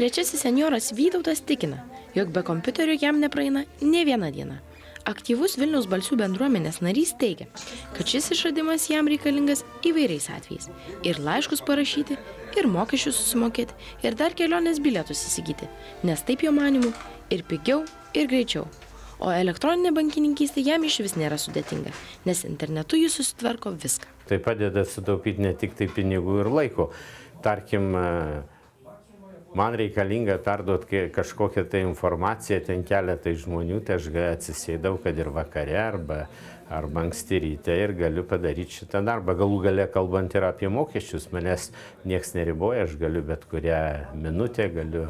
Trečiasis senjoras Vytautas tikina, jog be kompiuterio jam nepraeina ne viena diena. Aktyvus Vilniaus balsių bendruomenės narys teigia, kad šis išradimas jam reikalingas įvairiais atvejais. Ir laiškus parašyti, ir mokesčius susimokėti, ir dar kelionės bilietus įsigyti. Nes taip jo manimu ir pigiau, ir greičiau. O elektroninė bankininkystė jam iš vis nėra sudėtinga, nes internetu jis susitvarko viską. Tai padeda sutaupyti ne tik tai pinigų ir laiko. Tarkim, man reikalinga perduoti kažkokią tai informaciją ten keletai žmonių, tai aš atsisėdau, kad ir vakare arba, arba anksti ryte ir galiu padaryti šitą darbą. Galų gale kalbant ir apie mokesčius, manęs nieks neriboja, aš galiu bet kurią minutę, galiu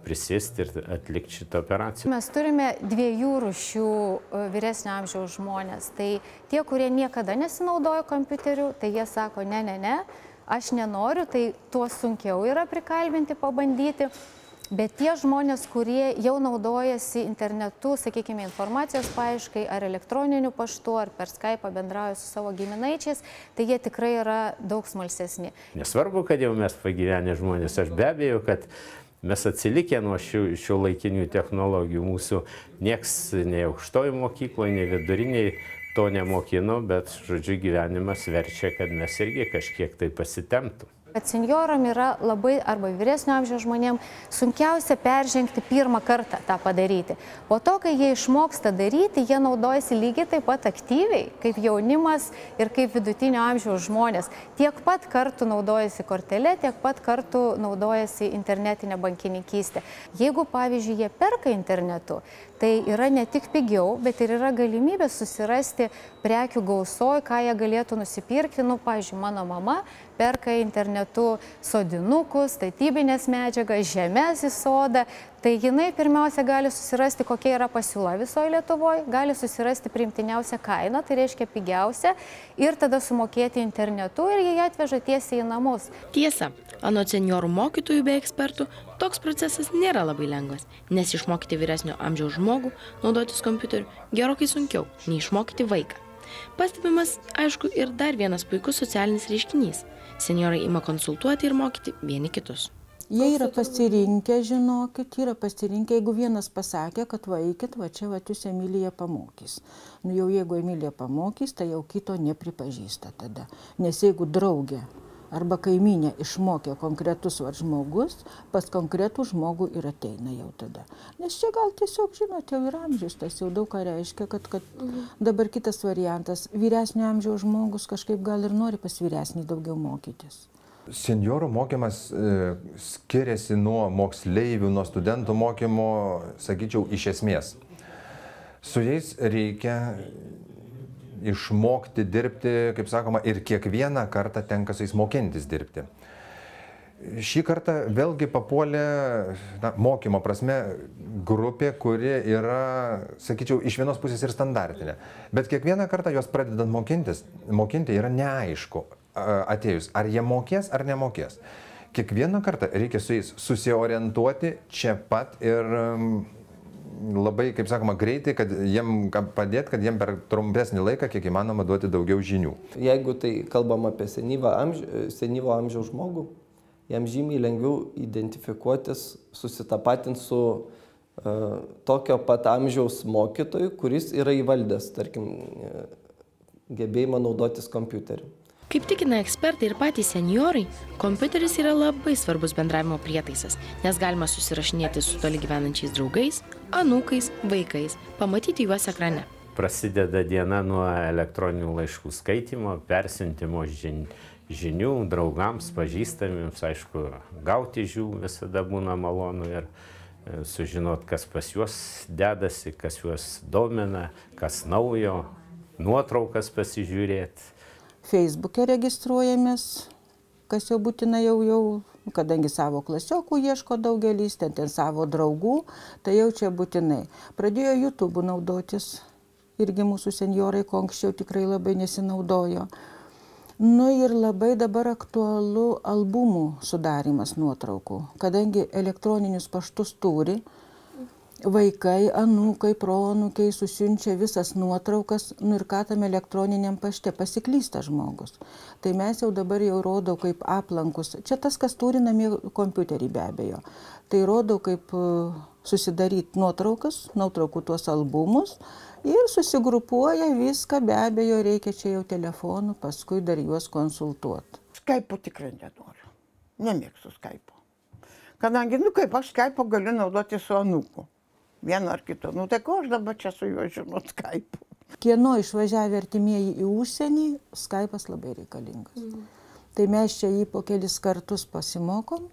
prisėsti ir atlikti šitą operaciją. Mes turime dviejų rušių e, vyresnio amžiaus žmonės. Tai tie, kurie niekada nesinaudojo kompiuteriu, tai jie sako, ne, ne, ne, aš nenoriu, tai tuo sunkiau yra prikalbinti, pabandyti. Bet tie žmonės, kurie jau naudojasi internetu, sakykime, informacijos paaiškai, ar elektroniniu paštu, ar per Skype bendrauja su savo giminaičiais, tai jie tikrai yra daug smalsesni. Nesvarbu, kad jau mes pagyvenę žmonės, aš be abejo, kad mes atsilikę nuo šių, šių laikinių technologijų, mūsų nieks nei aukštoji mokykloje, nei viduriniai to nemokino, bet, žodžiu, gyvenimas verčia, kad mes irgi kažkiek tai pasitemtum. Kad senioram yra labai, arba vyresnio amžiaus žmonėm, sunkiausia peržengti pirmą kartą tą padaryti. Po to, kai jie išmoksta daryti, jie naudojasi lygiai taip pat aktyviai, kaip jaunimas ir kaip vidutinio amžiaus žmonės. Tiek pat kartų naudojasi kortelė, tiek pat kartų naudojasi internetinė bankininkystė. Jeigu, pavyzdžiui, jie perka internetu, tai yra ne tik pigiau, bet ir yra galimybė susirasti prekių gausoj, ką jie galėtų nusipirkti. Nu, pavyzdžiui, mano mama perka internetu sodinukus, statybinės medžiagas, žemės į sodą. Tai jinai pirmiausia gali susirasti, kokia yra pasiūla visoje Lietuvoje, gali susirasti priimtiniausią kainą, tai reiškia pigiausią, ir tada sumokėti internetu ir jie atveža tiesiai į namus. Tiesa, anot seniorų mokytojų bei ekspertų, toks procesas nėra labai lengvas, nes išmokyti vyresnio amžiaus žmogų naudotis kompiuteriu gerokai sunkiau nei išmokyti vaiką. Pastebimas, aišku, ir dar vienas puikus socialinis reiškinys. Seniorai ima konsultuoti ir mokyti vieni kitus. Jie yra pasirinkę, žinokit, yra pasirinkę, jeigu vienas pasakė, kad vaikit, va čia va jūs Emilija pamokys. Nu jau jeigu Emilija pamokys, tai jau kito nepripažįsta tada. Nes jeigu draugė arba kaiminė išmokė konkretus var žmogus, pas konkretų žmogų ir ateina jau tada. Nes čia gal tiesiog, žinot, jau ir amžius, tas jau daug ką reiškia, kad, kad mhm. dabar kitas variantas, vyresnio amžiaus žmogus kažkaip gal ir nori pas vyresnį daugiau mokytis. Senjorų mokymas e, skiriasi nuo moksleivių, nuo studentų mokymo, sakyčiau, iš esmės. Su jais reikia išmokti dirbti, kaip sakoma, ir kiekvieną kartą tenka su jais mokintis dirbti. Šį kartą vėlgi papuolė na, mokymo prasme grupė, kuri yra, sakyčiau, iš vienos pusės ir standartinė. Bet kiekvieną kartą jos pradedant mokintis, mokinti yra neaišku atėjus, ar jie mokės ar nemokės. Kiekvieną kartą reikia su jais susiorientuoti čia pat ir labai, kaip sakoma, greitai, kad jiem padėti, kad jiem per trumpesnį laiką, kiek įmanoma, duoti daugiau žinių. Jeigu tai kalbam apie amž... senyvo amžiaus žmogų, jam žymiai lengviau identifikuotis, susitapatinti su uh, tokio pat amžiaus mokytoju, kuris yra įvaldęs, tarkim, gebėjimą naudotis kompiuteriu. Kaip tikina ekspertai ir patys seniorai, kompiuteris yra labai svarbus bendravimo prietaisas, nes galima susirašinėti su toli gyvenančiais draugais, anūkais, vaikais, pamatyti juos ekrane. Prasideda diena nuo elektroninių laiškų skaitimo, persintimo žinių draugams, pažįstamiems, aišku, gauti žinių visada būna malonu ir e, sužinot, kas pas juos dedasi, kas juos domina, kas naujo, nuotraukas pasižiūrėti Facebook'e registruojamės, kas jau būtina jau jau, kadangi savo klasiokų ieško daugelis, ten, ten savo draugų, tai jau čia būtinai. Pradėjo YouTube naudotis, irgi mūsų seniorai, ko anksčiau tikrai labai nesinaudojo. Nu ir labai dabar aktualu albumų sudarimas nuotraukų, kadangi elektroninius paštus turi, vaikai, anūkai, proanūkiai susiunčia visas nuotraukas, nu ir ką tam elektroniniam pašte pasiklysta žmogus. Tai mes jau dabar jau rodau kaip aplankus. Čia tas, kas turi namie kompiuterį be abejo. Tai rodau kaip e, susidaryti nuotraukas, nuotraukų tuos albumus ir susigrupuoja viską, be abejo reikia čia jau telefonu, paskui dar juos konsultuoti. Skype'o tikrai nenoriu. Nemėgstu Skype'o. Kadangi, nu kaip aš Skype'o galiu naudoti su anūku. Vienu ar kitu. Nu tai ko aš dabar čia su juo žinot Skype'u. Kieno išvažiavę artimieji į užsienį, Skype'as labai reikalingas. Mm. Tai mes čia jį po kelis kartus pasimokom,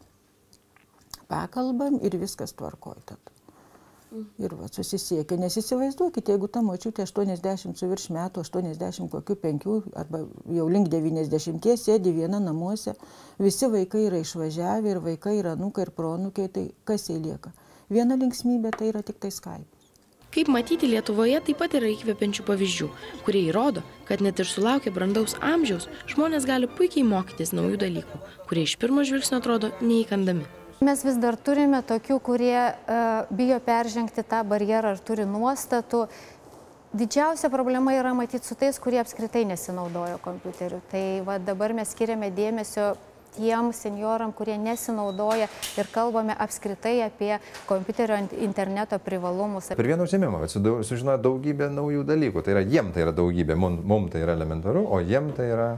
pakalbam ir viskas tvarkoj tada. Ir va, susisiekia, nes įsivaizduokite, jeigu ta močiutė 80 su virš metų, 80 kokių 5 arba jau link 90 sėdi viena namuose, visi vaikai yra išvažiavę ir vaikai yra nukai ir pronukiai, tai kas jai lieka? Viena linksmybė tai yra tik tai Skype. Kaip matyti, Lietuvoje taip pat yra įkvepiančių pavyzdžių, kurie įrodo, kad net ir sulaukę brandaus amžiaus žmonės gali puikiai mokytis naujų dalykų, kurie iš pirmo žvilgsnio atrodo neįkandami. Mes vis dar turime tokių, kurie uh, bijo peržengti tą barjerą ar turi nuostatų. Didžiausia problema yra matyti su tais, kurie apskritai nesinaudojo kompiuteriu. Tai va, dabar mes skiriame dėmesio tiem senioram, kurie nesinaudoja ir kalbame apskritai apie kompiuterio interneto privalumus. Per vieną užsiemimą sužinojo daugybę naujų dalykų. Tai yra jiem tai yra daugybė, mums mum tai yra elementaru, o jiem tai yra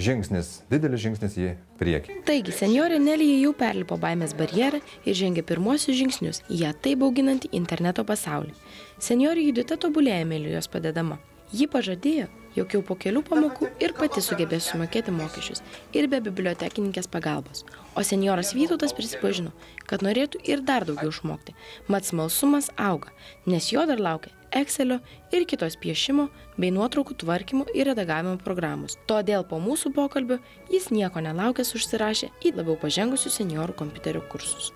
žingsnis, didelis žingsnis į priekį. Taigi, senjorė Nelija jau perlipo baimės barjerą ir žengė pirmosius žingsnius į ją taip auginantį interneto pasaulį. Senjorė Judita tobulėja Melijos padedama. Ji pažadėjo, jog jau po kelių pamokų ir pati sugebės sumokėti mokesčius ir be bibliotekininkės pagalbos. O senjoras Vytautas prisipažino, kad norėtų ir dar daugiau išmokti. Mat smalsumas auga, nes jo dar laukia Excelio ir kitos piešimo bei nuotraukų tvarkymo ir redagavimo programos. Todėl po mūsų pokalbio jis nieko nelaukęs užsirašė į labiau pažengusių seniorų kompiuterio kursus.